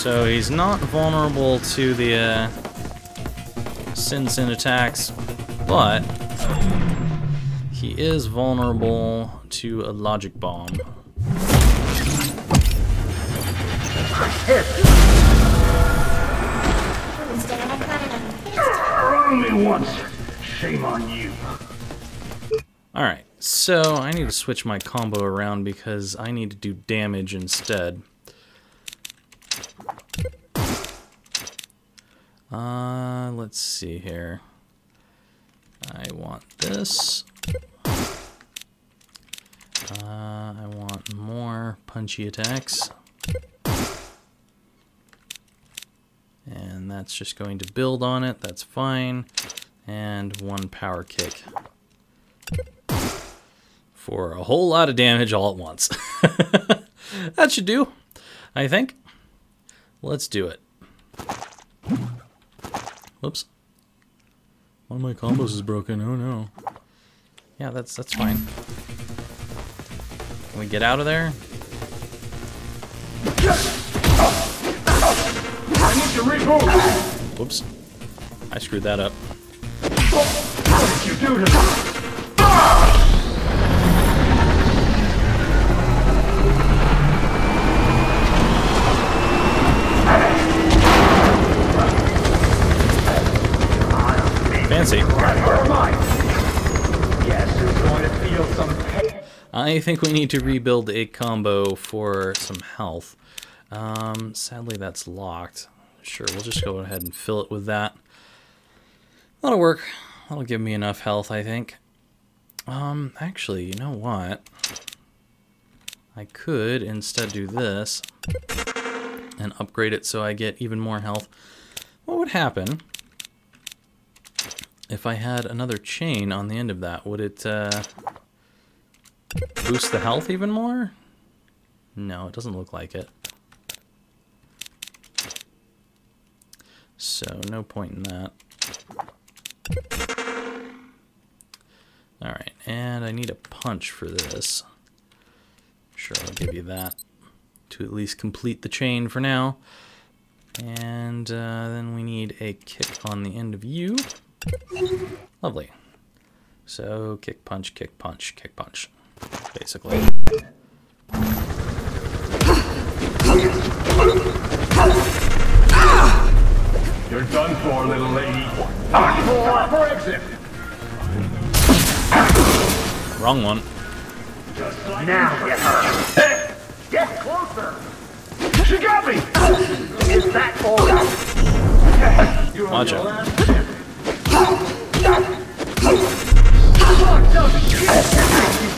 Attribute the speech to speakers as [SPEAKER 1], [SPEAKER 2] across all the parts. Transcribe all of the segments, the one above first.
[SPEAKER 1] So he's not vulnerable to the uh, Sensen attacks, but he is vulnerable to a logic bomb.
[SPEAKER 2] Once. Shame on you.
[SPEAKER 1] Alright, so I need to switch my combo around because I need to do damage instead. Uh, let's see here. I want this. Uh, I want more punchy attacks. And that's just going to build on it, that's fine. And one power kick. For a whole lot of damage all at once. that should do, I think. Let's do it. Whoops. One of my combos is broken. Oh no. Yeah, that's that's fine. Can we get out of there?
[SPEAKER 2] I need to reboot.
[SPEAKER 1] Whoops. I screwed that up.
[SPEAKER 2] What did you do to me?
[SPEAKER 1] I think we need to rebuild a combo for some health. Um, sadly, that's locked. Sure, we'll just go ahead and fill it with that. That'll work. That'll give me enough health, I think. Um, actually, you know what? I could instead do this and upgrade it so I get even more health. What would happen if I had another chain on the end of that? Would it, uh, boost the health even more? No, it doesn't look like it. So, no point in that. Alright, and I need a punch for this. Sure, I'll give you that to at least complete the chain for now. And uh, then we need a kick on the end of you. Lovely. So, kick, punch, kick, punch, kick, punch. Basically.
[SPEAKER 2] You're done for, little lady. Time for, for exit.
[SPEAKER 1] Wrong one.
[SPEAKER 2] Now get her. Get closer. She got me. Is that all?
[SPEAKER 1] Watch out.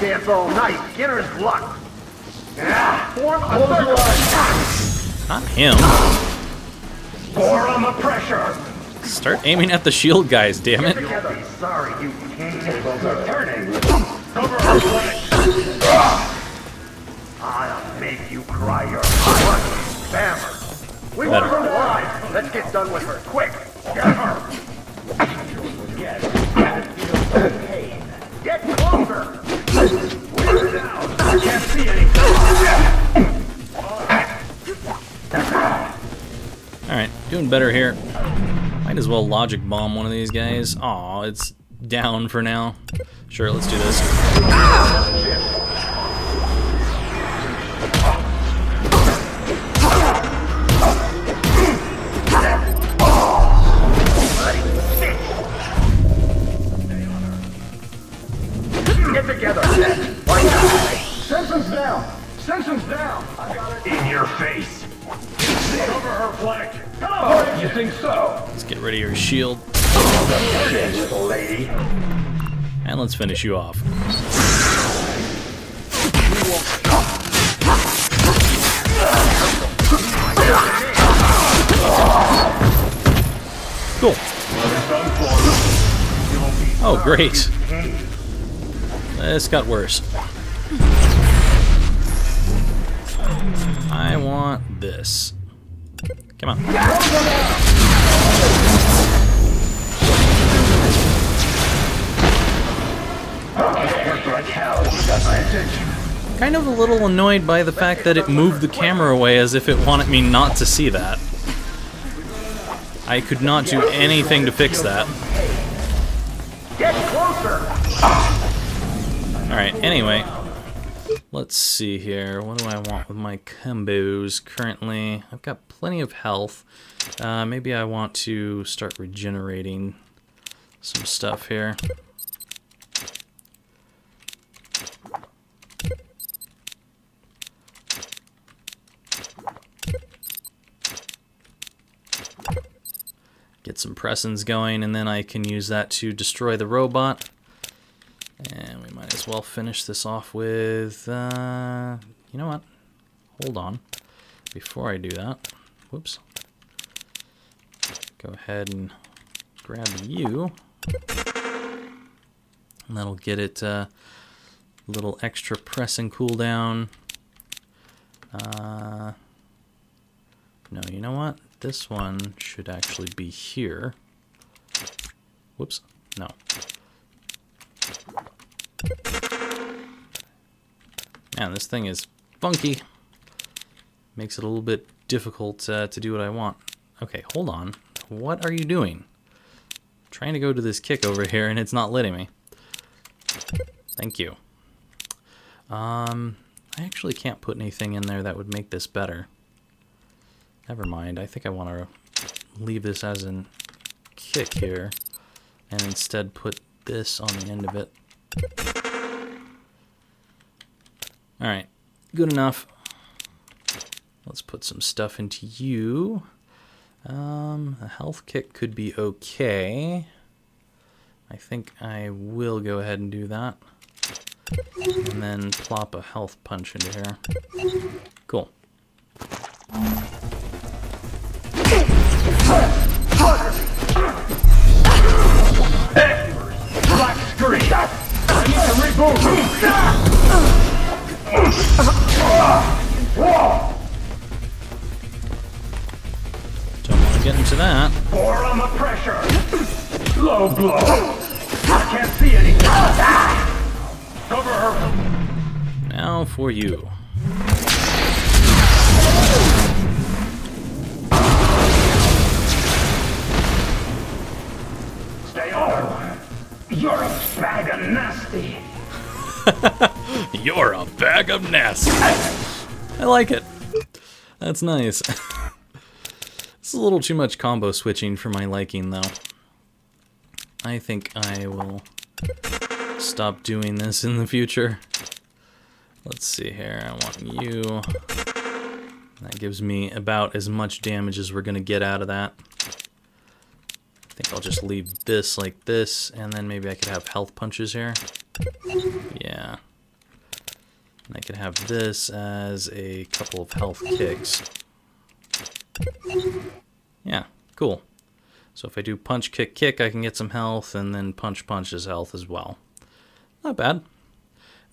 [SPEAKER 2] Dance all night. Beginner's luck. Yeah. Form a third line.
[SPEAKER 1] Not him.
[SPEAKER 2] Pour on the pressure.
[SPEAKER 1] Start aiming at the shield guys, damn it.
[SPEAKER 2] Sorry, you king tables are turning. Cover. I'll make you cry your heart. Spammer. We want
[SPEAKER 1] Better.
[SPEAKER 2] her alive. Let's get done with her. Quick. Get her.
[SPEAKER 1] Alright, doing better here. Might as well logic bomb one of these guys. Aw, it's down for now. Sure, let's do this.
[SPEAKER 2] Get You think so?
[SPEAKER 1] Let's get rid of your shield. And let's finish you off. Cool. Oh, great. This got worse. I want this. Come on.
[SPEAKER 2] Worked like hell. You got my attention.
[SPEAKER 1] kind of a little annoyed by the fact that it moved the camera away as if it wanted me not to see that. I could not do anything to fix that.
[SPEAKER 2] Get closer!
[SPEAKER 1] Alright, anyway. Let's see here. What do I want with my combos currently? I've got plenty of health. Uh, maybe I want to start regenerating some stuff here. Get some Pressens going, and then I can use that to destroy the robot. And we as well finish this off with, uh, you know what? Hold on. Before I do that, whoops. Go ahead and grab you. And that'll get it uh, a little extra Pressen cooldown. Uh, no, you know what? This one should actually be here. Whoops. No. Man, this thing is funky. Makes it a little bit difficult uh, to do what I want. Okay, hold on. What are you doing? I'm trying to go to this kick over here and it's not letting me. Thank you. Um, I actually can't put anything in there that would make this better. Never mind. I think I want to leave this as a kick here and instead put this on the end of it. Alright, good enough. Let's put some stuff into you. Um, a health kick could be okay. I think I will go ahead and do that. And then plop a health punch into here. Don't want to get into that.
[SPEAKER 2] Four on the pressure! Low blow! I can't see anything! Cover her!
[SPEAKER 1] Now for you.
[SPEAKER 2] Bag of
[SPEAKER 1] nests. I like it. That's nice. It's a little too much combo switching for my liking, though. I think I will stop doing this in the future. Let's see here. I want you. That gives me about as much damage as we're going to get out of that. I think I'll just leave this like this, and then maybe I could have health punches here. Yeah. And I could have this as a couple of health kicks. Yeah, cool. So if I do punch, kick, kick, I can get some health, and then punch, punch is health as well. Not bad.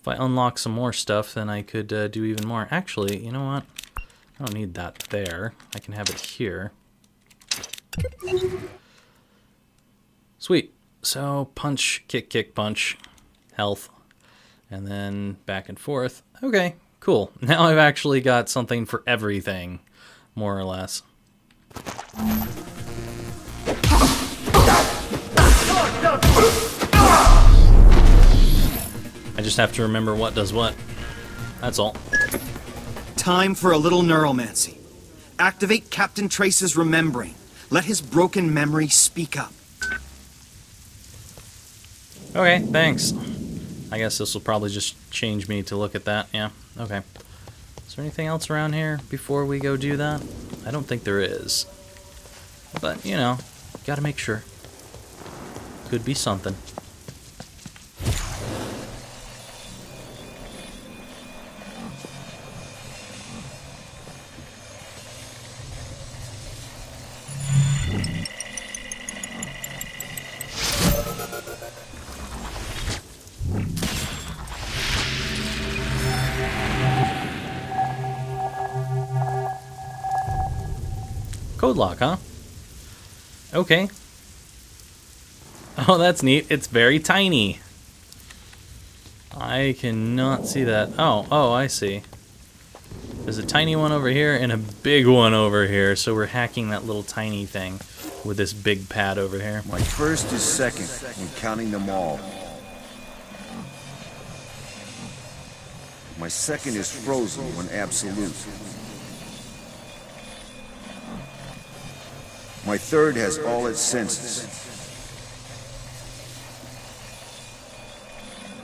[SPEAKER 1] If I unlock some more stuff, then I could uh, do even more. Actually, you know what? I don't need that there. I can have it here. Sweet. So punch, kick, kick, punch, health, and then back and forth. Okay, cool. Now I've actually got something for everything, more or less. I just have to remember what does what. That's all.
[SPEAKER 3] Time for a little neuromancy. Activate Captain Trace's remembering. Let his broken memory speak up.
[SPEAKER 1] Okay, thanks. I guess this will probably just change me to look at that. Yeah, okay. Is there anything else around here before we go do that? I don't think there is. But, you know, gotta make sure. Could be something. Code lock, huh? Okay. Oh, that's neat. It's very tiny. I cannot see that. Oh, oh, I see. There's a tiny one over here and a big one over here, so we're hacking that little tiny thing with this big pad over here.
[SPEAKER 4] My first is second when counting them all. My second is frozen when absolute. My third has all its senses.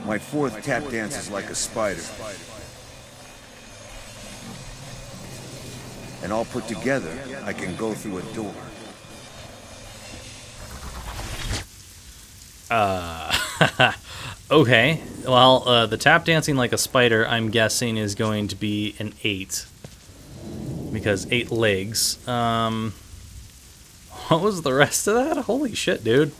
[SPEAKER 4] My fourth tap dances like a spider. And all put together, I can go through a door.
[SPEAKER 1] Okay, well, uh, the tap dancing like a spider, I'm guessing, is going to be an 8. Because 8 legs. Um, what was the rest of that? Holy shit, dude.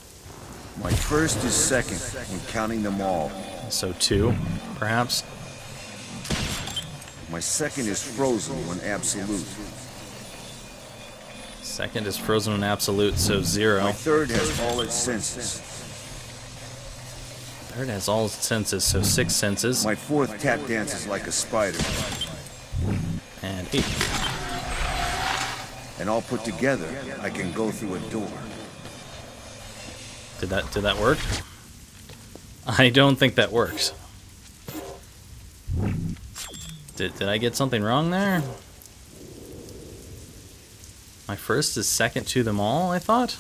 [SPEAKER 4] My first is second when counting them all.
[SPEAKER 1] So 2, perhaps?
[SPEAKER 4] My second is frozen when absolute.
[SPEAKER 1] Second is frozen and absolute, so 0.
[SPEAKER 4] My third has all its senses.
[SPEAKER 1] Third has all its senses, so 6 senses.
[SPEAKER 4] My fourth tap dances like a spider.
[SPEAKER 1] And 8.
[SPEAKER 4] And all put together, I can go through a door.
[SPEAKER 1] Did that did that work? I don't think that works. Did did I get something wrong there? My first is second to them all, I thought.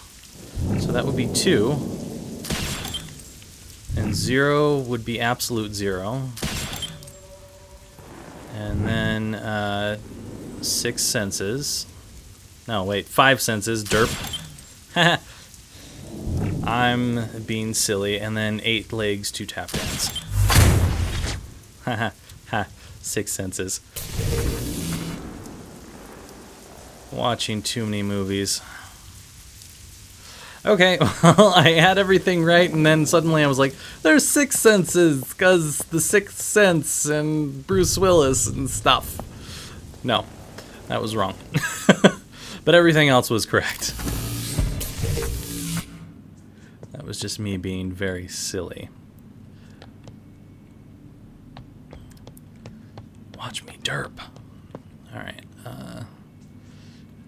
[SPEAKER 1] So that would be two. And zero would be absolute zero. And then uh, six senses. No, wait, five senses. Derp. I'm being silly, and then eight legs to tap dance. Ha ha, six senses. Watching too many movies. Okay, well, I had everything right, and then suddenly I was like, there's six senses, because the sixth sense, and Bruce Willis and stuff. No, that was wrong. But everything else was correct. That was just me being very silly. Watch me derp. Alright. Uh,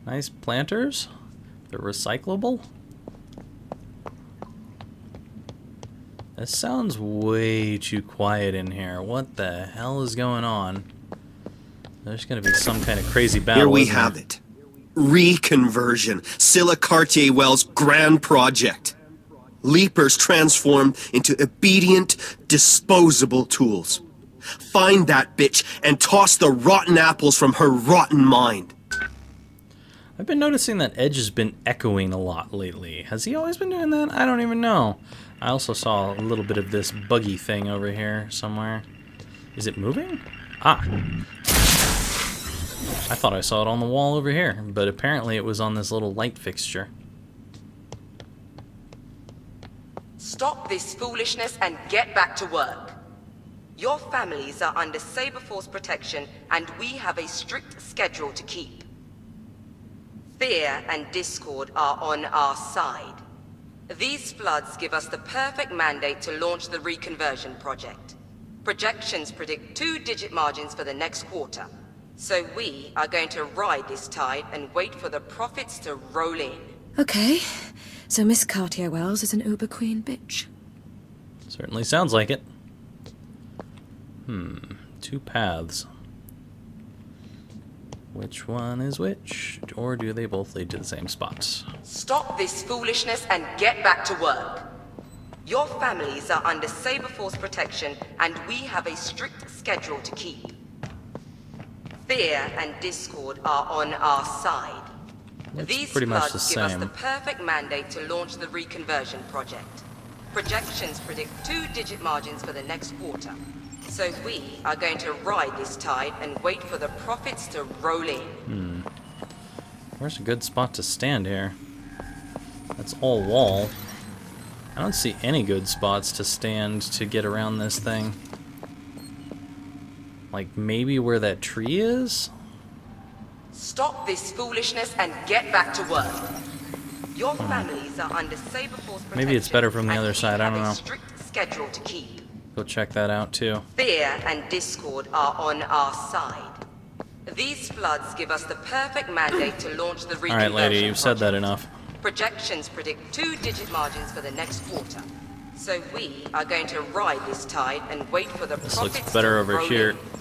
[SPEAKER 1] nice planters. They're recyclable. This sounds way too quiet in here. What the hell is going on? There's gonna be some kind of crazy battle.
[SPEAKER 3] Here we have it. Reconversion. Scylla Cartier Wells' grand project. Leapers transformed into obedient, disposable tools. Find that bitch and toss the rotten apples from her rotten mind.
[SPEAKER 1] I've been noticing that Edge has been echoing a lot lately. Has he always been doing that? I don't even know. I also saw a little bit of this buggy thing over here somewhere. Is it moving? Ah. I thought I saw it on the wall over here, but apparently it was on this little light fixture.
[SPEAKER 5] Stop this foolishness and get back to work. Your families are under Saber Force protection, and we have a strict schedule to keep. Fear and discord are on our side. These floods give us the perfect mandate to launch the reconversion project. Projections predict two-digit margins for the next quarter. So we are going to ride this tide and wait for the profits to roll in.
[SPEAKER 6] Okay, so Miss Cartier Wells is an uber queen bitch.
[SPEAKER 1] Certainly sounds like it. Hmm, two paths. Which one is which? Or do they both lead to the same spot?
[SPEAKER 5] Stop this foolishness and get back to work. Your families are under Saber Force protection, and we have a strict schedule to keep. Fear and discord are on our side.
[SPEAKER 1] Looks
[SPEAKER 5] These
[SPEAKER 1] pretty much the
[SPEAKER 5] give us the perfect mandate to launch the reconversion project. Projections predict two-digit margins for the next quarter. So we are going to ride this tide and wait for the profits to roll in. Hmm.
[SPEAKER 1] Where's a good spot to stand here? That's all wall. I don't see any good spots to stand to get around this thing. Like maybe where that tree is?
[SPEAKER 5] Stop this foolishness and get back to work. Your hmm. families are under protection.
[SPEAKER 1] Maybe it's better from the other side, I don't know.
[SPEAKER 5] strict schedule to keep.
[SPEAKER 1] Go check that out too.
[SPEAKER 5] Fear and discord are on our side. These floods give us the perfect mandate to launch the
[SPEAKER 1] All right, lady, you've said that enough.
[SPEAKER 5] Projections predict two-digit margins for the next quarter. So we are going to ride this tide and wait for the
[SPEAKER 1] This
[SPEAKER 5] profits
[SPEAKER 1] looks better over here.
[SPEAKER 5] in.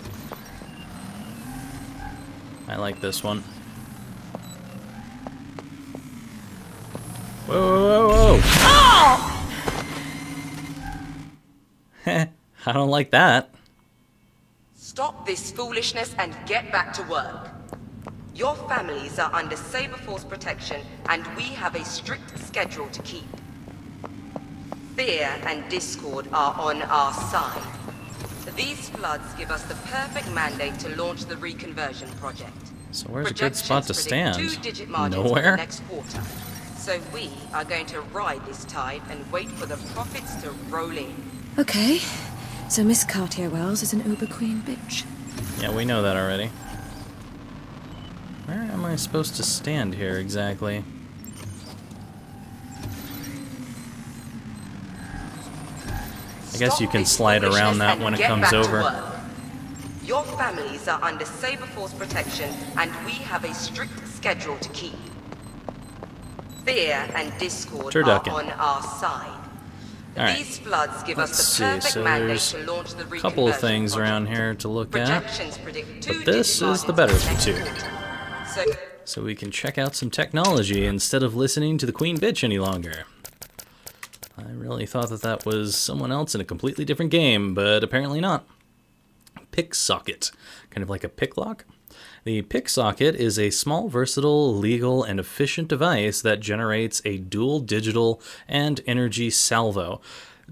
[SPEAKER 1] I like this one. Whoa, whoa, whoa, whoa! I don't like that.
[SPEAKER 5] Stop this foolishness and get back to work. Your families are under Saber Force protection, and we have a strict schedule to keep. Fear and discord are on our side. These floods give us the perfect mandate to launch the reconversion project.
[SPEAKER 1] So where's a good spot to stand?
[SPEAKER 5] predict Two-digit margins for the
[SPEAKER 1] Nowhere?
[SPEAKER 5] next quarter. So we are going to ride this tide and wait for the profits to roll in.
[SPEAKER 6] Okay, so Miss Cartier Wells is an uber queen bitch.
[SPEAKER 1] Yeah, we know that already. Where am I supposed to stand here exactly? I guess you can slide around that when it comes over.
[SPEAKER 5] Your families are under Saber Force protection, and we have a strict schedule to keep. Fear and discord
[SPEAKER 1] Turducken.
[SPEAKER 5] are on our side. These floods give
[SPEAKER 1] let's
[SPEAKER 5] us the
[SPEAKER 1] see,
[SPEAKER 5] perfect
[SPEAKER 1] so
[SPEAKER 5] mandate
[SPEAKER 1] there's
[SPEAKER 5] to launch the
[SPEAKER 1] A couple of things
[SPEAKER 5] project.
[SPEAKER 1] around here to look at. But this is the better
[SPEAKER 5] for
[SPEAKER 1] of the two.
[SPEAKER 5] So
[SPEAKER 1] So we can check out some technology instead of listening to the queen bitch any longer. I really thought that that was someone else in a completely different game, but apparently not. Pick socket, kind of like a pick lock. The pick socket is a small, versatile, legal, and efficient device that generates a dual digital and energy salvo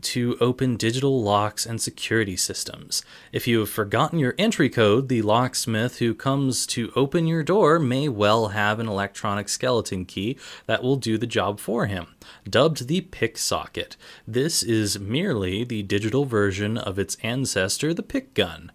[SPEAKER 1] to open digital locks and security systems. If you have forgotten your entry code, the locksmith who comes to open your door may well have an electronic skeleton key that will do the job for him. Dubbed the pick socket, this is merely the digital version of its ancestor, the pick gun.